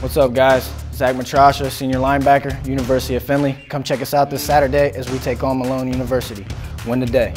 What's up, guys? Zach Matrasha, senior linebacker, University of Findlay. Come check us out this Saturday as we take on Malone University. Win the day.